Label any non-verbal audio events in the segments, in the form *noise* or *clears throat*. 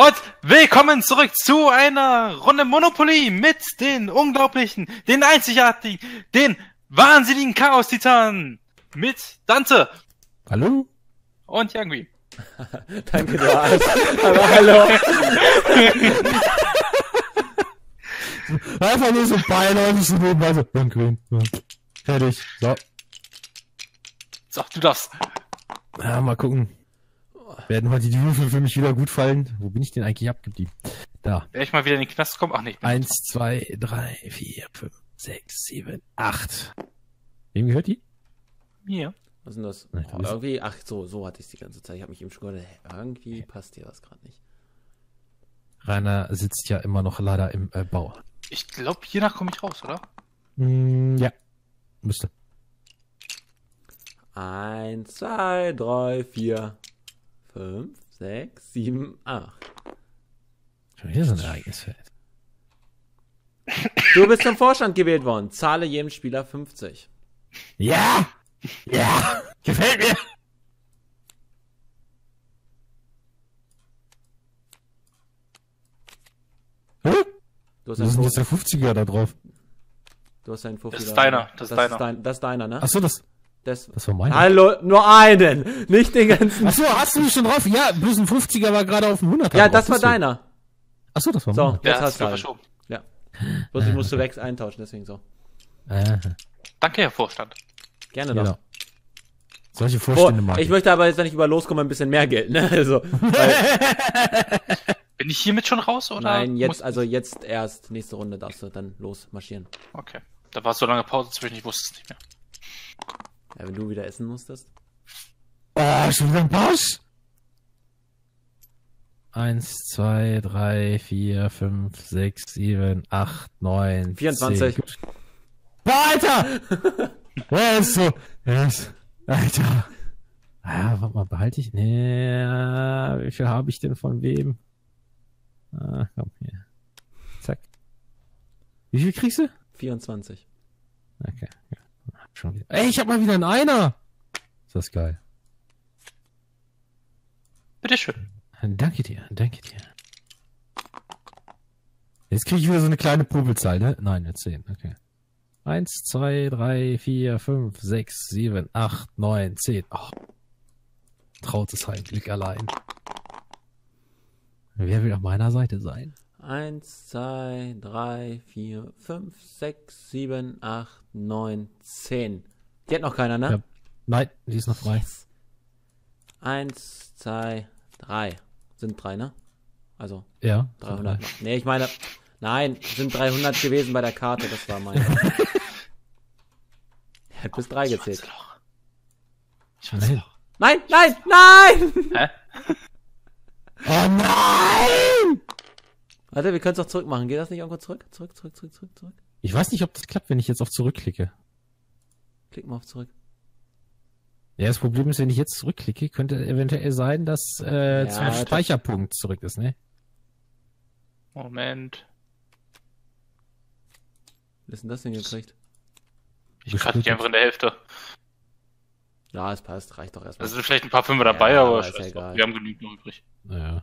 Und willkommen zurück zu einer Runde Monopoly mit den unglaublichen, den einzigartigen, den wahnsinnigen Chaos-Titanen mit Dante Hallo? und Yangui. *laughs* Danke, du Arsch. Aber hallo. *laughs* Einfach nur so beiläufig so nebenbei so. Grün. Fertig. So. So, du darfst. Ja, mal gucken. Werden heute die Würfel für mich wieder gut fallen? Wo bin ich denn eigentlich abgeblieben? Da. Werde ich mal wieder in den Knast kommen? Ach nee. Eins, zwei, drei, vier, fünf, sechs, sieben, acht. Wem gehört die? Hier. Was ist denn das? Du Oh, irgendwie, ach so, so hatte ich es die ganze Zeit. Ich habe mich eben schon hä, irgendwie passt dir das gerade nicht. Rainer sitzt ja immer noch leider im äh, Bau. Ich glaube, hiernach komme ich raus, oder? Mm, ja. Müsste. Eins, zwei, drei, vier, fünf, sechs, sieben, acht. Schon wieder so ein Ereignisfeld. Du bist zum Vorstand gewählt worden. Zahle jedem Spieler 50. Ja! Ja! Gefällt mir! Hä? Du hast Was ist denn einen jetzt der 50er da drauf? Du hast einen Fuffi Das ist deiner, das ist deiner. dein, das ist deiner, ne? Achso, das, Das, das war meiner. Hallo, nur einen, nicht den ganzen. Achso, hast du mich schon drauf? Ja, bloß ein 50er war gerade auf dem 100er. Ja, das war deswegen. deiner. Achso, das war So, meiner. jetzt Ja, hast du verschoben. Ja. Bloß ich musste Wex eintauschen, deswegen so. Aha, Danke, Herr Vorstand. Gerne doch. genau. Solche Oh, Vorstände mag ich möchte aber jetzt, wenn ich über loskomme, ein bisschen mehr Geld, ne? Also, *laughs* Bin ich hiermit schon raus, oder? nein, jetzt, also jetzt erst, nächste Runde darfst du dann losmarschieren. Okay. Da war so lange Pause zwischen, ich wusste es nicht mehr. Ja, wenn du wieder essen musstest. Oh, schon wieder ein Pausch? Eins, zwei, drei, vier, fünf, sechs, sieben, acht, neun, 24. zehn. Boah, Alter! *laughs* Wer ist so? Ist? Alter. Ah, warte mal, behalte ich? Nee, wie viel habe ich denn von wem? Ah, komm hier. Zack. Wie viel kriegst du? 24. Okay. Ja. Schon wieder. Ey, ich hab mal wieder einen Einer! Ist das geil. Bitteschön. Danke dir, danke dir. Jetzt kriege ich wieder so eine kleine Popelzahl, ne? Nein, eine 10, okay. Eins, zwei, drei, vier, fünf, sechs, sieben, acht, neun, zehn. Oh. Trautes Heimglück allein. Wer will auf meiner Seite sein? Eins, zwei, drei, vier, fünf, sechs, sieben, acht, neun, zehn. Die hat noch keiner, ne? Ja. Nein, die ist noch frei. Eins, zwei, drei. Sind drei, ne? Also Ja. 300. noch. Nee, ich meine, nein, sind 300 gewesen bei der Karte, das war meine. *laughs* Er hat bis drei gezählt. Schwarze Loch. Nein. Nein, nein, nein! Hä? *laughs* Oh nein! Warte, wir können es doch zurück machen. Geht das nicht irgendwo zurück? Zurück, zurück, zurück, zurück, zurück. Ich weiß nicht, ob das klappt, wenn ich jetzt auf zurückklicke. Klick mal auf zurück. Ja, das Problem ist, wenn ich jetzt zurückklicke, könnte eventuell sein, dass äh, Ja, zum das- Speicherpunkt zurück ist, ne? Moment. Was ist denn das denn gekriegt? Ich gerade nicht einfach in der Hälfte. Ja, es passt, reicht doch Da erstmal. sind vielleicht ein paar Fünfer dabei, Ja, aber ist ja egal. wir haben genügend noch übrig. Ja.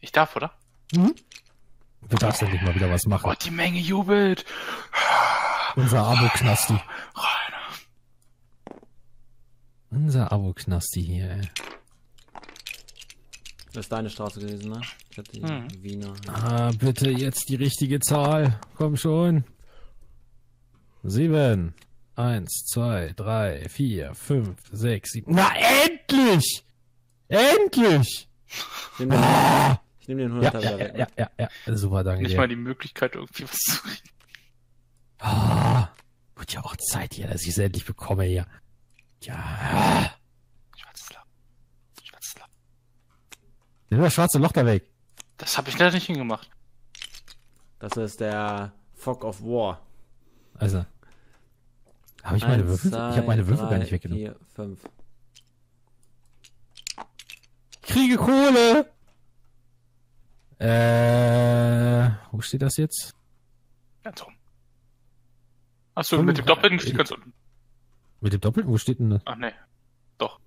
Ich darf, oder? Du darfst endlich mal wieder was Oh, machen. die Menge jubelt. Unser Abo-Knasti. Rainer. Unser Abo-Knasti hier, ey. Das ist deine Straße gewesen, ne? Ich hatte die Mhm. Wiener. Ah, bitte jetzt die richtige Zahl. Komm schon. Sieben. Eins, zwei, drei, vier, fünf, sechs, sieben. Na, endlich! Endlich! Ich nehme den, Ah! ich nehm den 100er Ja, wieder ja, weg. ja, ja, ja, ja. Super, danke Nicht dir. mal die Möglichkeit, irgendwie was zu kriegen. Ah, wird ja auch Zeit hier, dass ich es endlich bekomme hier. Ja. Schwarzes Loch. Schwarzes Loch. Nimm das schwarze Loch da weg. Das habe ich leider nicht hingemacht. Das ist der Fog of War. Also. Habe ich meine Würfel? ich habe meine Würfel gar nicht weggenommen. Vier, fünf. Kriege Kohle! Äh, wo steht das jetzt? Ganz oben. Achso, mit dem Doppelten steht ganz unten. Mit dem Doppelten? Wo steht denn das? Ach nee. Doch.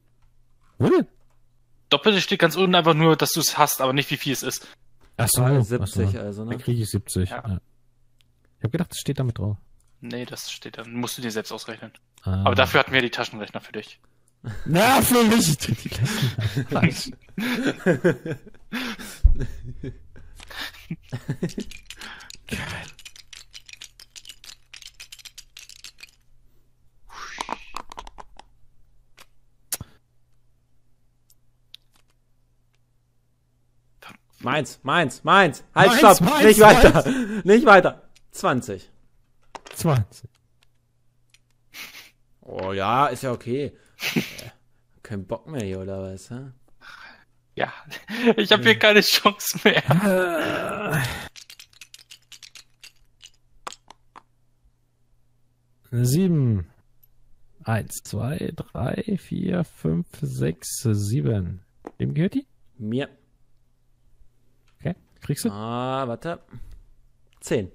Wo denn? Doppelte steht ganz unten einfach nur, dass du es hast, aber nicht wie viel es ist. Ach so, Bei ach 70 so. also, Dann ne? kriege ich 70. Ja. Ja. Ich habe gedacht, das steht damit drauf. Nee, das steht dann. Musst du dir selbst ausrechnen. Ah. Aber dafür hatten wir die Taschenrechner für dich. Na, für mich. Die gleichen. Meins, meins, meins. Halt, Meins, stopp. meins, nicht weiter. Nicht weiter. 20. 20. Oh ja, ist ja okay. Äh, Kein Bock mehr hier, oder was? Hä? Ja, *laughs* ich habe hier keine Chance mehr. Äh. Sieben. Eins, zwei, drei, vier, fünf, sechs, sieben. Wem gehört die? Mir. Okay. Kriegst du? Ah, warte. 10.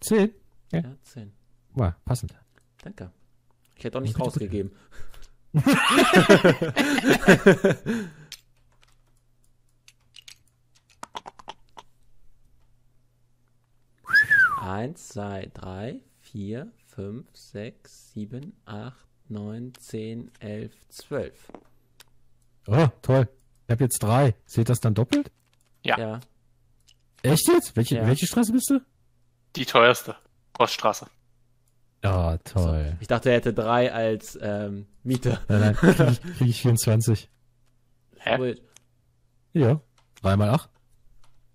Zehn. Ja, 10. War passend. Danke. Ich hätte auch nicht Bitte, bitte. *laughs* Eins, zwei, drei, vier, fünf, sechs, sieben, acht, neun, zehn, elf, zwölf. Oh, toll. Ich habe jetzt drei. Seht das dann doppelt? Ja. Ja. Echt jetzt? Welche, Ja. welche Straße bist du? Die teuerste. Poststraße. Ah, toll. Ich dachte, er hätte drei als ähm, Miete. Nein, nein, *laughs* krieg ich, krieg ich 24. Hä? Gut. Ja. Drei mal acht.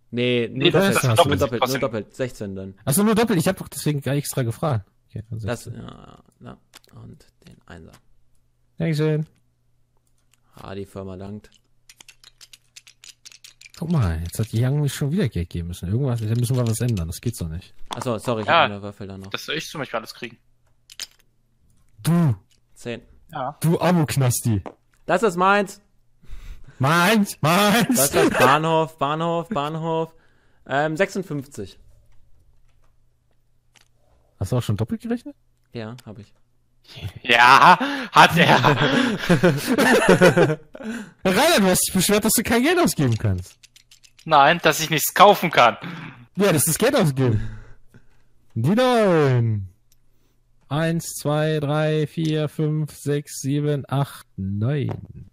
Nee, nur Nee, das doppelt, ist nur doppelt, doppelt, nur doppelt, 16 dann. Achso, nur doppelt. Ich habe doch deswegen gar extra gefragt. Okay, also Das, 16. ja, ja, und den Einser. Dankeschön. Ah, die Firma dankt. Guck mal, jetzt hat die Young mich schon wieder Geld geben müssen. Irgendwas, da müssen wir was ändern. Das geht so nicht. Achso, sorry, ich Ja. habe eine Würfel da noch. Das soll ich zum Beispiel alles kriegen. Du, 10. Ja. du Abo-Knasti. Das ist meins. Meins, meins. Das ist Bahnhof, Bahnhof, Bahnhof. Ähm, 56. Hast du auch schon doppelt gerechnet? Ja, habe ich. Ja, hat er. *laughs* Rainer, du hast dich beschwert, dass du kein Geld ausgeben kannst. Nein, dass ich nichts kaufen kann. Ja, das ist Geld ausgeben. Die neun. Eins, zwei, drei, vier, fünf, sechs, sieben, acht, neun.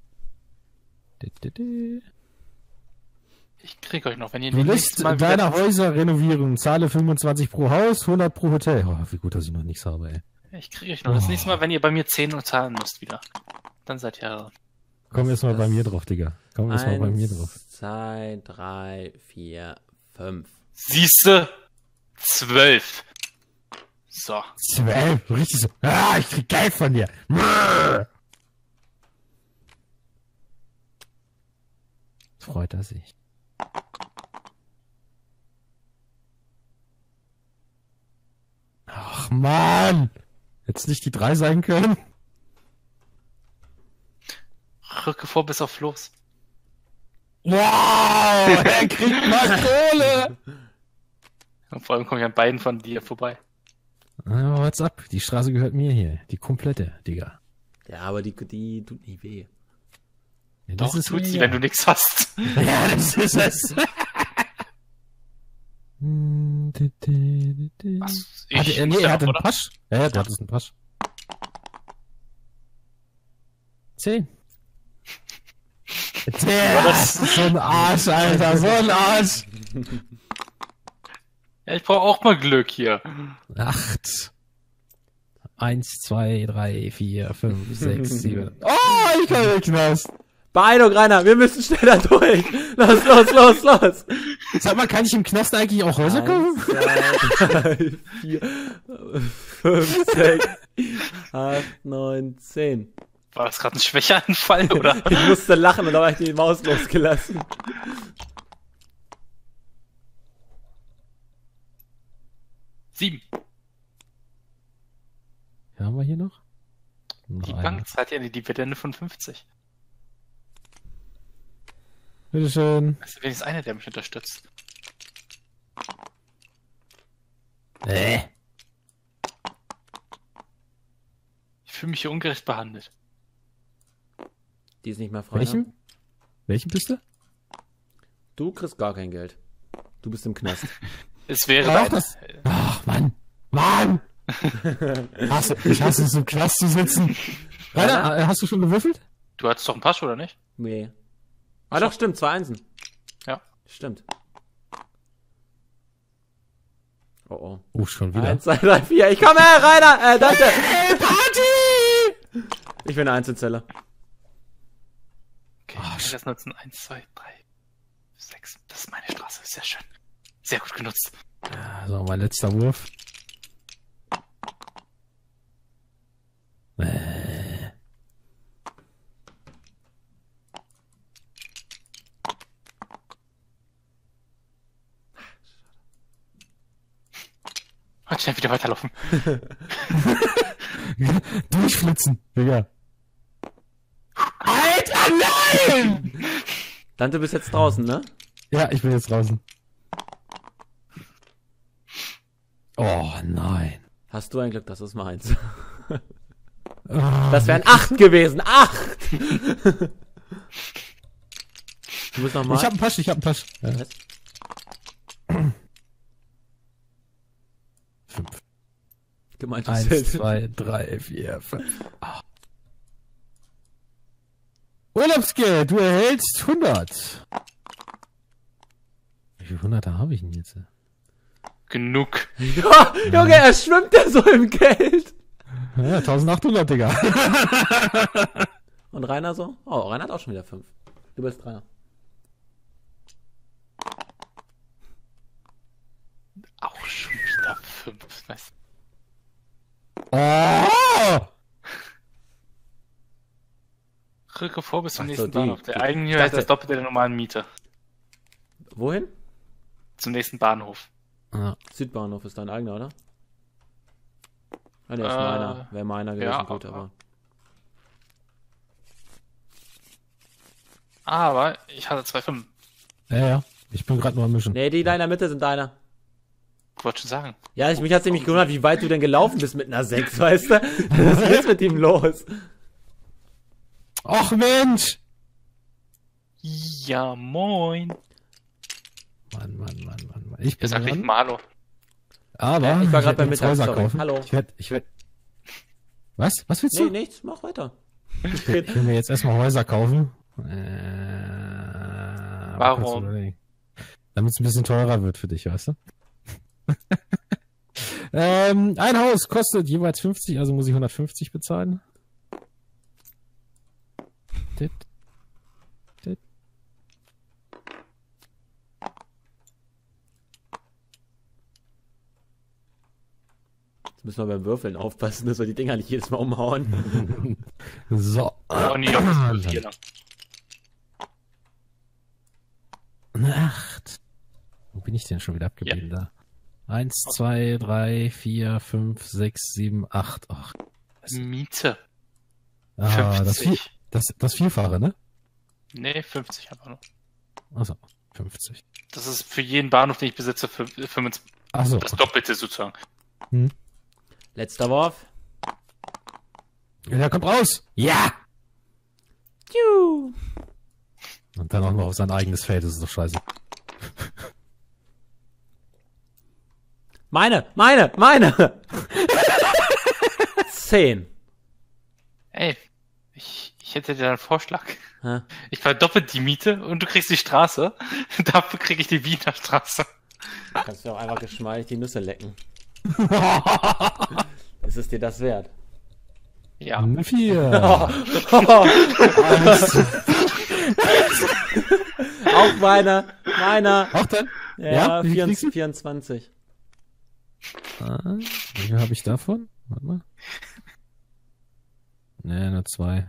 Ich krieg euch noch, wenn ihr Du lässt deine Häuser renovieren. Zahle 25 pro Haus, 100 pro Hotel. Oh, wie gut, dass ich noch nichts habe, ey. Ich krieg euch noch. Das Oh. nächste Mal, wenn ihr bei mir 10 Uhr zahlen müsst wieder. Dann seid ihr. Komm erst mal bei das? mir drauf, Digga. Komm erst mal bei mir drauf. 2, 3, 4, 5. Siehste? 12. So. Zwölf, richtig so. Ah, ich krieg Geld von dir. Freut er sich. Ach man, Hätt's nicht die drei sein können? Rücke vor bis auf los. Wow, er *laughs* kriegt mal Kohle. Und vor allem komme ich an beiden von dir vorbei. Ah, what's up? Die Straße gehört mir hier. Die komplette, Digga. Ja, aber die, die tut nie weh. Ja, Doch, ist tut sie, ja. wenn du nichts hast. *laughs* Ja, das ist es. Hm. Was? Hatte, er, nee, er hatte noch, einen Pasch. Ja, ja, du hattest einen Pasch. Zehn. Der, das ist so ein Arsch, Alter, so ein Arsch. Ja, ich brauche auch mal Glück hier. Acht. Eins, zwei, drei, vier, fünf, *laughs* sechs, sieben. Oh, ich kann nicht Knast. Beeilung, Rainer, wir müssen schneller durch. Los, los, los, los. Sag mal, kann ich im Knast eigentlich auch Häuser Eins, kaufen? zwei, drei, vier, fünf, sechs, acht, neun, zehn. War das gerade ein Schwächeanfall, oder? *laughs* Ich musste lachen und da habe ich die Maus losgelassen. Sieben. Ja, haben wir hier noch? Die Noch Bank eine. zahlt ja eine Dividende von 50. Bitteschön. Das ist wenigstens einer, der mich unterstützt. Äh. Ich fühle mich hier ungerecht behandelt. Die ist nicht mehr frei. Ne? Welchem? Welchen bist du? Du kriegst gar kein Geld. Du bist im Knast. *laughs* Es wäre dein- das- Ach, Mann. Mann! *laughs* Hasse, ich hasse es, im Knast zu sitzen. Rainer, äh, hast du schon gewürfelt? Du hattest doch einen Pass, oder nicht? Nee. Ah doch, stimmt, zwei Einsen. Ja. Stimmt. Oh oh. Oh, schon wieder. Eins, zwei, drei, vier. Ich komme her, Rainer! Äh, danke! Hey, Party! Ich bin eine Einzelzelle. Das nutzen. Eins, zwei, drei, sechs. Das ist meine Straße. Sehr schön. Sehr gut genutzt. So, mein letzter Wurf. Äh. Und schnell wieder weiterlaufen. *laughs* *laughs* Durchflitzen, Digga. *laughs* Dante, du bist jetzt draußen, ne? Ja, ich bin jetzt draußen. Oh, nein. Hast du ein Glück, das ist meins. Das wären acht gewesen. Acht! Du bist nochmal. Ich hab einen Pasch, ich hab einen Pasch. Ja. Was? Fünf. Eins, Gemeinschaftshilfe. zwei, drei, vier, fünf. Ah. Urlaubsgeld, du erhältst 100. Wie viele Hunderter habe ich denn jetzt? Genug. Ja, Junge, er schwimmt ja so im Geld. Ja, 1800, Digga. Und Rainer so? Oh, Rainer hat auch schon wieder fünf. Du bist Rainer. Auch schon wieder fünf. Weißt Oh! du, Rücke vor bis zum Ach so, nächsten die- Bahnhof. Der ich hat dachte- das Doppelte der normalen Miete. Wohin? Zum nächsten Bahnhof. Ah, Südbahnhof ist dein eigener, oder? Ah, der ist Äh, meiner. Wäre meiner gewesen, ja, gut, aber- aber. Aber ich hatte zwei Fünf. Ja, ja. Ich bin gerade nur am Mischen. Nee, die da in der Mitte sind deiner. Ich wollte schon sagen. Ja, ich, mich hat's nämlich gewundert, wie weit du denn gelaufen bist mit einer 6, weißt du? *laughs* Was ist mit ihm los? Och Mensch! Ja, moin. Mann, Mann, Mann, Mann, Mann. Ich bin sagt nicht. Malo. Aber Äh, ich war grad werd beim Mittag, sorry. kaufen. Hallo. Ich werd, ich werd. Was? Was willst Nee, du? nichts, mach weiter. Ich will mir jetzt erstmal Häuser kaufen. Äh, Warum? Damit es ein bisschen teurer wird für dich, weißt du? *laughs* ähm, ein Haus kostet jeweils 50, also muss ich 150 bezahlen. Dit. Dit. Jetzt müssen wir beim Würfeln aufpassen, dass wir die Dinger nicht jedes Mal umhauen. *laughs* So. Oh, nee, lang. Eine Acht. Wo bin ich denn schon wieder abgeblieben da? Eins, zwei, drei, vier, fünf, sechs, sieben, acht. Ach, Miete. ah, das, Vier, 50. das, das Vierfache, ne? Nee, 50 einfach nur. Achso, 50. Das ist für jeden Bahnhof, den ich besitze, für 25, Achso, das Doppelte sozusagen. Letzter Wurf. der kommt raus. Ja! Juhu. Und dann auch noch auf sein eigenes Feld, das ist doch scheiße. Meine, meine, meine! *laughs* Zehn. Ey, ich, ich hätte dir einen Vorschlag. Hä? Ich verdoppel die Miete und du kriegst die Straße. *laughs* Dafür kriege ich die Wiener Straße. Kannst du auch einfach geschmeidig die Nüsse lecken. *laughs* Ist es dir das wert? Ja. Eine Vier. *laughs* Auch meiner, meiner. Auch dann? Ja, kriegst 24. du? 24. Ah, wie viel habe ich davon? Warte mal. Nee, nur zwei.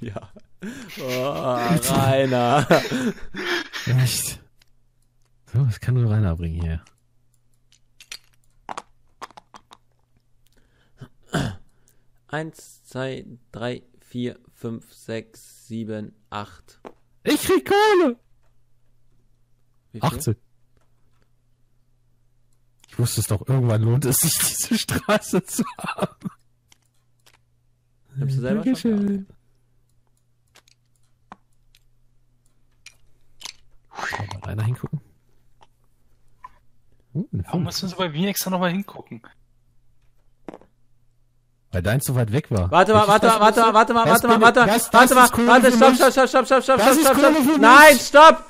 Ja. Oh, Rainer. Echt? So, das kann nur Rainer bringen hier. Eins, zwei, drei, vier, fünf, sechs, sieben, acht. Ich krieg Kohle! Wie viel? 18. Ich wusste es doch, irgendwann lohnt es sich, *laughs* diese Straße zu haben. Nimmst du selber schon? Dankeschön. einer hingucken? Uh, Warum müssen sie bei mir extra nochmal hingucken? Weil deins so weit weg war. Warte mal, warte mal, warte mal, warte mal, warte mal, warte mal, warte mal, warte, stopp, stopp, stopp, stopp, stopp, stopp, stopp, stopp. Nein, stopp!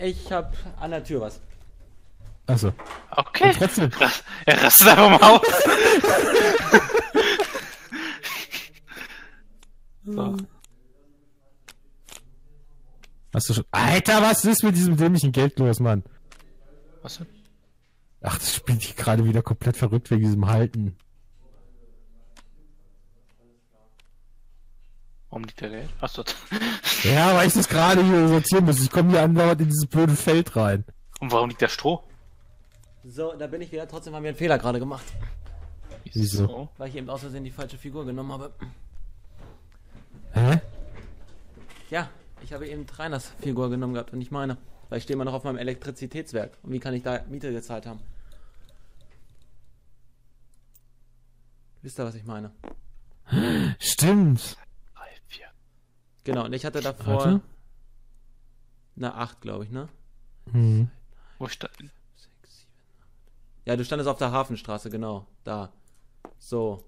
Ich hab an der Tür was. Achso. Okay. Und trotzdem. Er rastet einfach mal aus. *laughs* so. Hast du schon. Alter, was ist mit diesem dämlichen Geld los, Mann? Was denn? Ach, das spielt hier gerade wieder komplett verrückt wegen diesem Halten. Warum liegt der Geld? Achso. *laughs* Ja, weil ich das gerade hier sortieren muss. Ich komme hier andauernd in dieses blöde Feld rein. Und warum liegt der Stroh? So, da bin ich wieder. Trotzdem haben wir einen Fehler gerade gemacht. Wieso? Weil ich eben aus Versehen die falsche Figur genommen habe. Hä? Ja, ich habe eben Reiners Figur genommen gehabt und nicht meine. Weil ich stehe immer noch auf meinem Elektrizitätswerk. Und wie kann ich da Miete gezahlt haben? Wisst ihr, was ich meine? Stimmt. Genau, und ich hatte davor Warte. eine 8, glaube ich, ne? Hm. Wo ich da, Ja, du standest auf der Hafenstraße, genau. Da. So.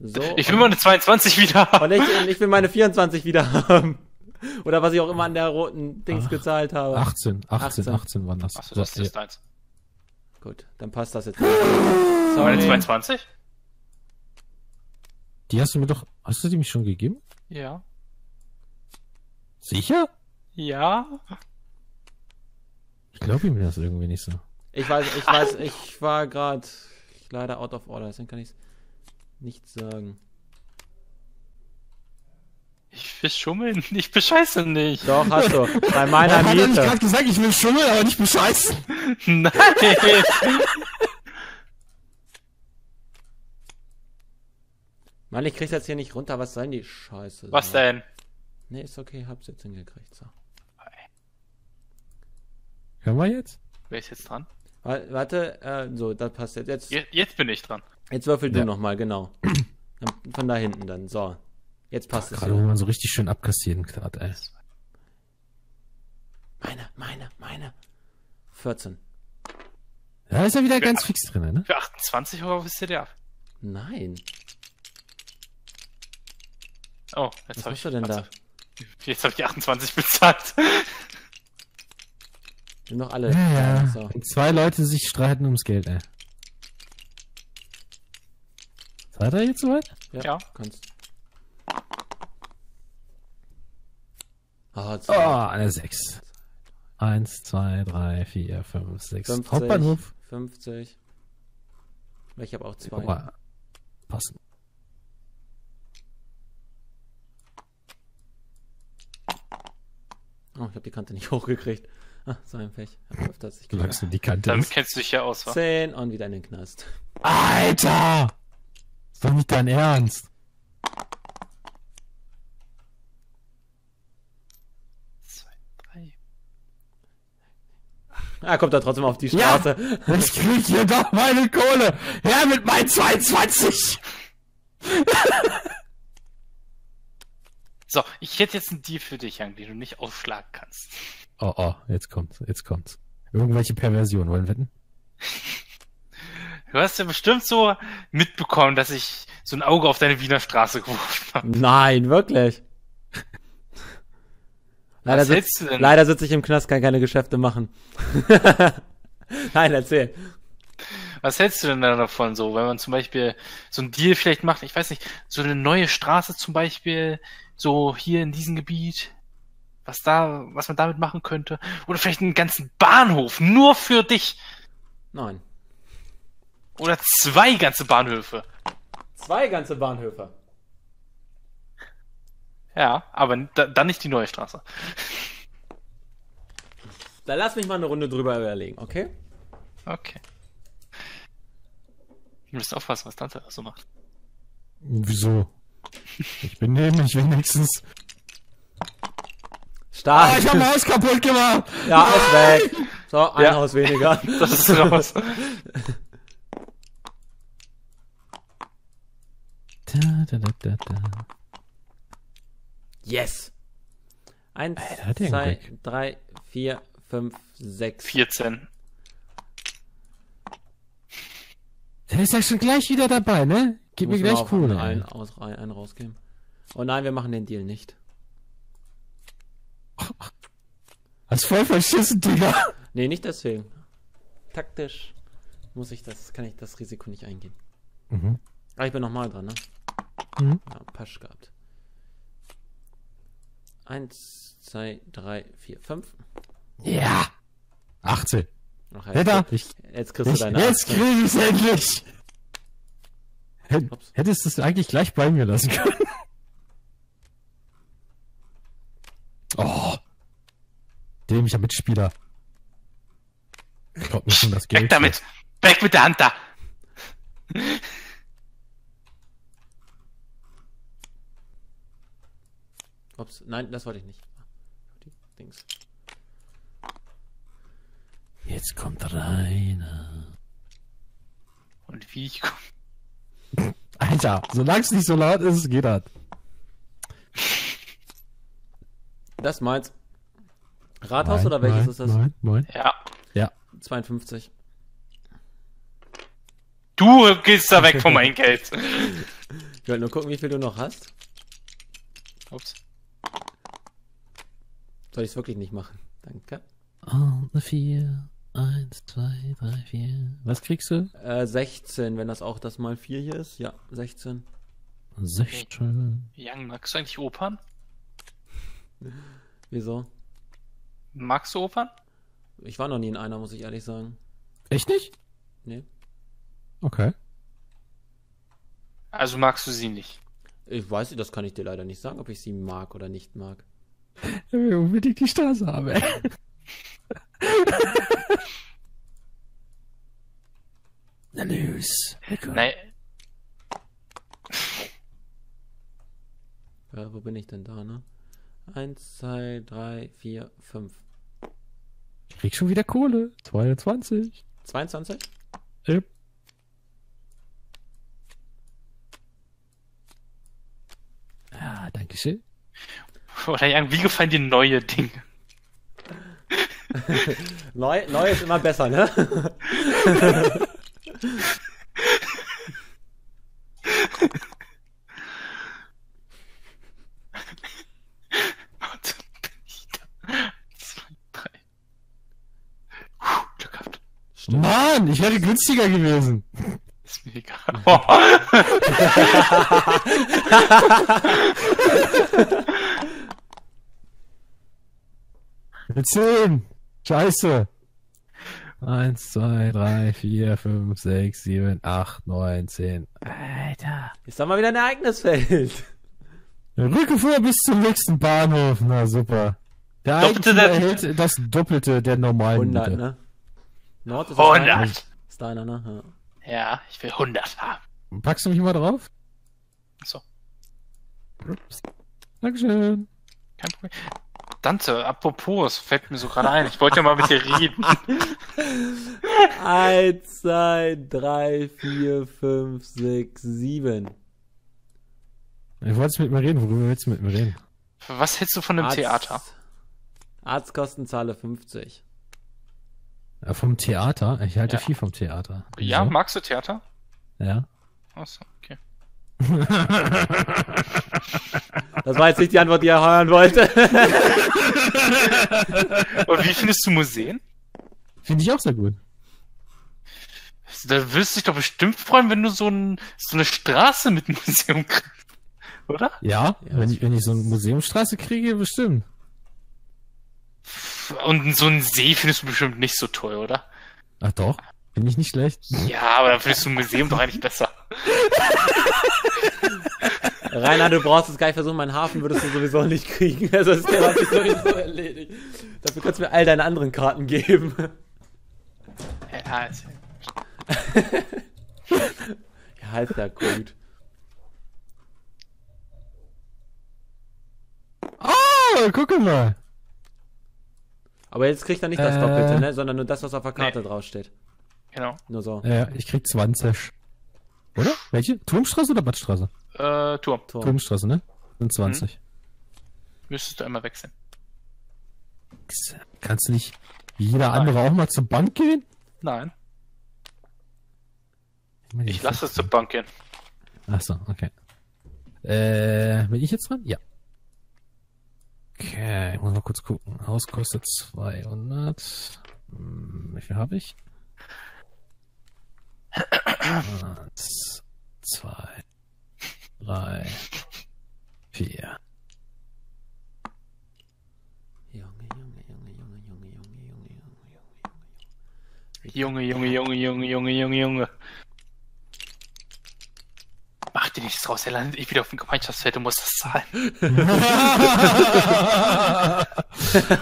So. ich will mal eine 22 wieder haben. Und ich, und ich will meine 24 wieder haben. Oder was ich auch immer an der roten Dings Ach, gezahlt habe. 18, 18, 18. 18 waren das. Achso, das ist eins. Gut, dann passt das jetzt. Meine Sorry. 22? Die hast du mir doch. Hast du die mich schon gegeben? Ja. Sicher? Ja. Ich glaube mir das irgendwie nicht so. Ich weiß, ich weiß, ich war gerade leider out of order, deswegen kann ich nicht sagen. Ich will schummeln. *laughs* Ich bescheiße nicht. Doch, hast du. Bei *laughs* meiner hat er nicht Miete. gerade gesagt, ich will schummeln, aber nicht bescheißen? *laughs* Nein. Mann, ich krieg's jetzt hier nicht runter. Was soll denn die Scheiße? Was So. denn? Nee, ist okay, hab's jetzt hingekriegt. So. Hören wir jetzt? Wer ist jetzt dran? Wa- Warte, äh, so, das passt jetzt. Jetzt, Je- Jetzt bin ich dran. jetzt würfel du Ja. nochmal, genau. *clears throat* Von da hinten dann. So. Jetzt passt es. Gerade wo man so richtig schön abkassieren gerade, ey. Meine, meine, meine. 14. Da ist er wieder ganz fix drin, ne? Für 28 Euro wisst ihr der ab. Nein. Oh, jetzt Was habe machst ich. du denn da? Jetzt habe ich die 28 bezahlt. Sind noch alle. Ja, ja. So. Wenn zwei Leute sich streiten ums Geld, ey. Seid ihr jetzt soweit? Ja, Ja. kannst. Ah, Oh, eine 6. 1, 2, 3, 4, 5, 6. 50, Hauptbahnhof. 50. Ich habe auch zwei. Guck mal. Passen. Oh, ich habe die Kante nicht *laughs* hochgekriegt. Ah, so ein Pech. Öfters nicht Solange nur die Kante Damit kennst du dich ja aus, wa? 10 und wieder in den Knast. Alter! Ist doch nicht dein Ernst. Ah, kommt da trotzdem auf die Ja. Straße. Ich krieg hier doch meine Kohle. Her mit meinen 22! So, ich hätte jetzt einen Deal für dich, Jan, den du nicht aufschlagen kannst. Oh, oh, jetzt kommt's, jetzt kommt's. Irgendwelche Perversionen wollen wetten? Du hast ja bestimmt so mitbekommen, dass ich so ein Auge auf deine Wiener Straße geworfen habe. Nein, wirklich. Leider, Was sitz, du denn? leider sitze ich im Knast, kann keine Geschäfte machen. *laughs* Nein, erzähl. Was hältst du denn da davon so, wenn man zum Beispiel so einen Deal vielleicht macht, ich weiß nicht, so eine neue Straße zum Beispiel, so hier in diesem Gebiet, was da, was man damit machen könnte, oder vielleicht einen ganzen Bahnhof nur für dich, Nein. oder zwei ganze Bahnhöfe. Zwei ganze Bahnhöfe. Ja, aber da, dann nicht die neue Straße. Da lass mich mal eine Runde drüber überlegen, okay? Okay. Du musst aufpassen, was Dante so macht. Wieso? Ich bin nämlich wenigstens. Stark. Ah, ich hab mein Haus kaputt gemacht! ja, ist weg. So, ein Ja. Haus weniger. *laughs* Das ist raus. Da, da, da, da, da. Yes. Eins, Alter, zwei, drei, vier, 5, 6. 14. Der ist ja schon gleich wieder dabei, ne? Gib mir gleich Kohle. Einen, aus, einen rausgeben. Oh nein, wir machen den Deal nicht. Hast voll verschissen, Digga. Nee, nicht deswegen. Taktisch muss ich das, kann ich das Risiko nicht eingehen. Mhm. Ah, ich bin nochmal dran, ne? Mhm. Ja, Pasch gehabt. Eins, zwei, drei, vier, fünf. Ja. 18. Ach, Hätte ich, jetzt kriegst du deine jetzt 18. krieg ich's endlich. Hätt- Ups. Hättest du es eigentlich gleich bei mir lassen können. *laughs* Oh. Dämlicher Mitspieler. Ich glaub mir schon das Geld. Weg damit! Weg mit der Hand da! Ups, nein, das wollte ich nicht. Die Dings. Jetzt kommt rein. Und wie ich komm. *laughs* Alter, solange es nicht so laut ist, geht das. Das meins. Rathaus Nein, oder welches nein, ist das? Nein, nein. Ja. Ja. 52. Du gehst da weg von meinem Geld. Ich wollte nur gucken, wie viel du noch hast. Ups. Soll ich es wirklich nicht machen? Danke. Und eine 4. 1, 2, 3, 4. Was kriegst du? Äh, 16, wenn das auch das mal 4 hier ist. Ja, 16. 16. Young, magst du eigentlich Opern? *laughs* Wieso? Magst du Opern? Ich war noch nie in einer, muss ich ehrlich sagen. Echt nicht? Nee. Okay. Also magst du sie nicht. Ich weiß nicht, das kann ich dir leider nicht sagen, ob ich sie mag oder nicht mag. Ich will unbedingt die Straße haben, ey. Na los. Nein, Ja, wo bin ich denn da, ne? 1, 2, 3, 4, 5. Ich krieg schon wieder Kohle. 22. 22? Yep. Ja, danke schön. Oder Young, wie gefallen dir neue Dinge? *laughs* Neu, neu ist immer besser, ne? Und bin ich da. Zwei, drei. Puh, Glück gehabt. Mann, ich wäre günstiger gewesen. Ist mir egal. Oh. *laughs* *laughs* Mit 10. Scheiße. 1, 2, 3, 4, 5, 6, 7, 8, 9, 10. Alter. Ist doch mal wieder ein Ereignisfeld. Rücke vor bis zum nächsten Bahnhof. Na super. Der Doppelte der- erhält das Doppelte der normalen 100, Miete. ne? Nord ist das deiner? 100. Ist deiner, ne? Ja. Ja, ich will 100 haben. Packst du mich mal drauf? So, Ups. Dankeschön. kein Problem. Dante, apropos, fällt mir so gerade ein. Ich wollte ja mal mit dir reden. 1, 2, 3, 4, 5, 6, 7. Ich wollte mit mir reden. Worüber willst du mit mir reden? Was hältst du von dem Theater? Arztkostenzahle 50. Ja, vom Theater? Ich halte Ja. viel vom Theater. Ja, Wieso? magst du Theater? Ja. Achso, okay. *laughs* Das war jetzt nicht die Antwort, die er hören wollte. *laughs* Und wie findest du Museen? Finde ich auch sehr gut. Da wirst du dich doch bestimmt freuen, wenn du so, ein, so eine Straße mit Museum kriegst. Oder? Ja, Ja, wenn, ich, wenn ich so eine Museumsstraße kriege, bestimmt. Und so einen See findest du bestimmt nicht so toll, oder? Ach doch, finde ich nicht schlecht. Ja, aber dann findest du ein Museum doch eigentlich besser. Rainer, du brauchst es gar nicht versuchen, meinen Hafen würdest du sowieso nicht kriegen. Also das Thema hat sich sowieso erledigt. Dafür kannst du mir all deine anderen Karten geben. Ja, ist, Ja, ist ja gut. Oh, guck mal. Aber jetzt kriegt er nicht das Äh. Doppelte, ne? Sondern nur das, was auf der Karte Nee. draufsteht. genau. Nur so. Ja, ich krieg 20. Oder? Welche? Turmstraße oder Badstraße? Äh, Turm. Tor. Turmstraße, ne? Sind 20. Müsstest du einmal wechseln. Kannst du nicht wie jeder andere auch mal zur Bank gehen? Nein, ich lasse es 15. zur Bank gehen. Ach so, okay. Äh, bin ich jetzt dran? Ja. Okay, ich muss mal kurz gucken. Haus kostet 200. Hm, wie viel habe ich? Eins, zwei, drei, vier. Junge, Junge, Junge, Junge, Junge, Junge, Junge, Junge, Junge. Junge, Junge, Junge, Junge, Junge, Junge, Junge. Mach dir nichts draus, er landet eh wieder auf dem Gemeinschaftsfeld, du musst das zahlen.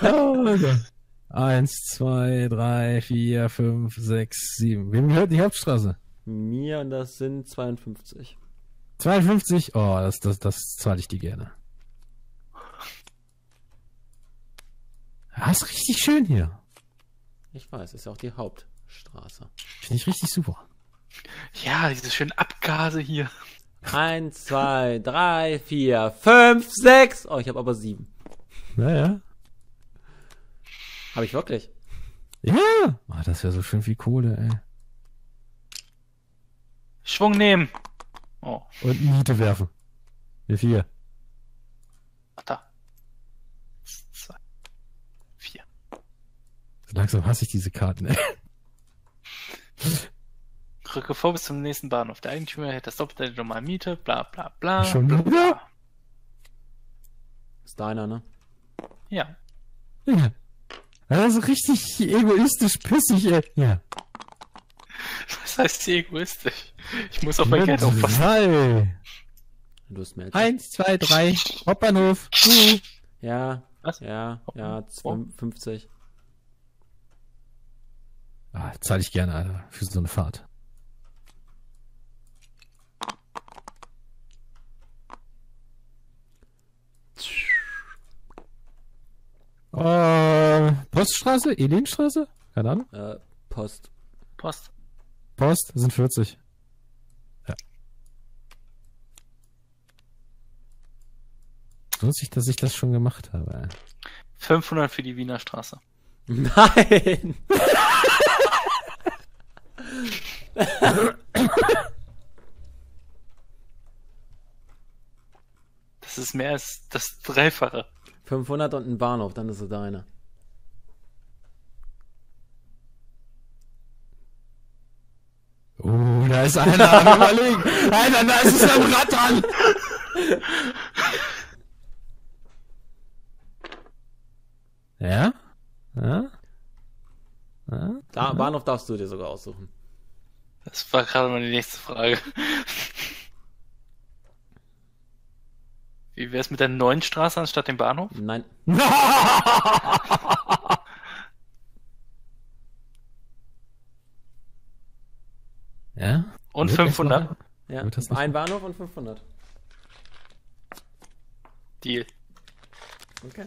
oh Gott. Eins, zwei, drei, vier, fünf, sechs, sieben. Wem gehört die Hauptstraße? Mir und das sind 52. 52? Oh, das, das, das zahle ich dir gerne. Ja, ist richtig schön hier. Ich weiß, ist ja auch die Hauptstraße. Finde ich richtig super. Ja, diese schönen Abgase hier. Eins, zwei, drei, vier, fünf, sechs. Oh, ich habe aber sieben. Naja. Habe ich wirklich? Ja. Oh, das wäre so schön wie Kohle, ey. Schwung nehmen. Oh, Und Miete werfen. Wie viel? ach da. Zwei. Vier. So langsam hasse ich diese Karten, ey. Rücke vor bis zum nächsten Bahnhof. Der Eigentümer hält das Doppelte der normalen Miete, bla bla bla. Schon bla, wieder? bla. Ist deiner, ne? Ja. Ja. Das ist richtig egoistisch pissig, ey. Ja. Was heißt hier egoistisch? Ich muss auf mein Geld aufpassen. Drei. Du hast mehr als Eins, zwei, drei. Hauptbahnhof. Uh. Ja. Was? Ja, ja, Oh. 50. Ah, zahle ich gerne, Alter, für so eine Fahrt. Äh, Poststraße? Elinstraße? Keine Ahnung. Äh, Post. Post. Post sind 40. Ja. Lustig, dass ich das schon gemacht habe. 500 für die Wiener Straße. Nein! *laughs* Das ist mehr als das Dreifache. 500 und ein Bahnhof, dann ist es deine. Oh, da ist einer am *laughs* überlegen. Einer, da ist es am Rattern. Ja? Ja? Ja? Da, Bahnhof darfst du dir sogar aussuchen. Das war gerade meine nächste Frage. Wie wär's mit der neuen Straße anstatt dem Bahnhof? Nein. *laughs* *laughs* ja? Und Wird das 500? noch- Ja, ein Bahnhof und 500. Deal. Okay.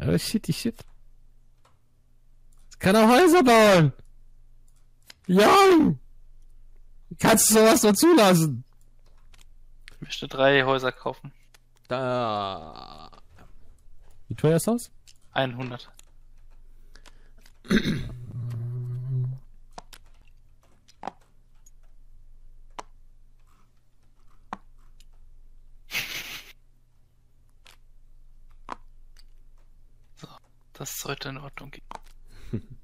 Oh shit, shit. Das kann auch Häuser bauen. Jung! Kannst du sowas noch zulassen? Ich möchte drei Häuser kaufen. Da. Wie teuer ist das? 100. *laughs* So, das sollte in Ordnung gehen. *laughs*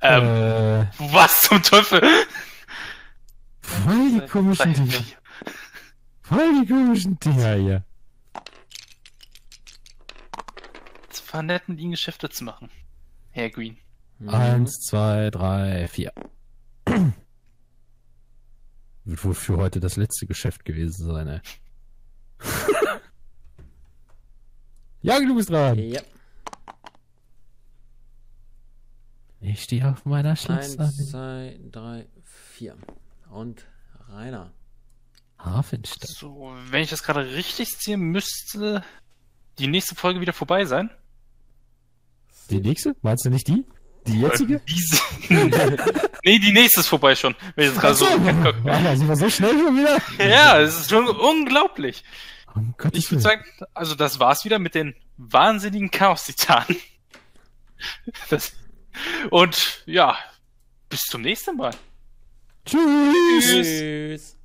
ähm, Äh, was zum Teufel? voll die komischen vier. Voll die komischen Dinger hier. Es war nett, mit ihnen Geschäfte zu machen. Herr Green. Mhm. Eins, zwei, drei, vier. *clears throat* Wird wohl für heute das letzte Geschäft gewesen sein, ey. *laughs* ja, du bist dran. Ja. Ich stehe auf meiner Eins, Schlafsache. zwei, drei, vier. Und Rainer. Hafenstadt. So, wenn ich das gerade richtig sehe, müsste die nächste Folge wieder vorbei sein. Die nächste? Meinst du nicht die? Die jetzige? Diese. *laughs* nee, die nächste ist vorbei schon. Wenn ich jetzt gerade so. Alter, sind wir so schnell schon wieder? Ja, es ist schon unglaublich. Um Gottes Ich würde sagen, also das war's wieder mit den wahnsinnigen Chaos-Titanen. Das- Und ja, bis zum nächsten Mal. Tschüss. Tschüss.